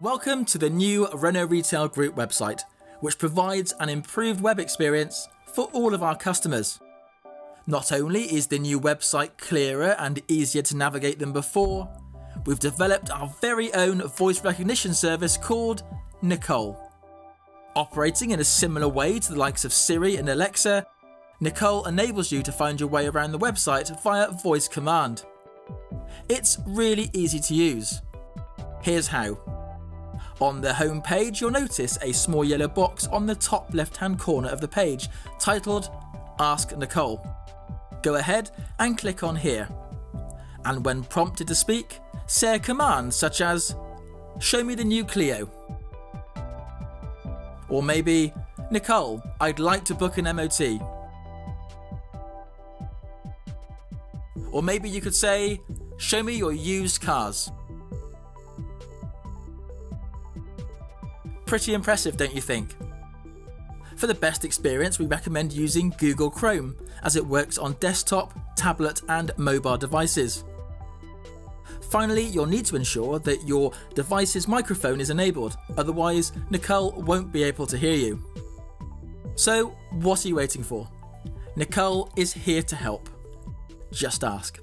Welcome to the new Renault Retail Group website, which provides an improved web experience for all of our customers. Not only is the new website clearer and easier to navigate than before, we've developed our very own voice recognition service called Nicole. Operating in a similar way to the likes of Siri and Alexa, Nicole enables you to find your way around the website via voice command. It's really easy to use. Here's how. On the home page, you'll notice a small yellow box on the top left hand corner of the page titled Ask Nicole. Go ahead and click on here. And when prompted to speak, say a command such as Show me the new Clio. Or maybe, Nicole, I'd like to book an MOT. Or maybe you could say, Show me your used cars. Pretty impressive, don't you think? For the best experience, we recommend using Google Chrome, as it works on desktop, tablet, and mobile devices. Finally, you'll need to ensure that your device's microphone is enabled, otherwise, Nicole won't be able to hear you. So, what are you waiting for? Nicole is here to help. Just ask.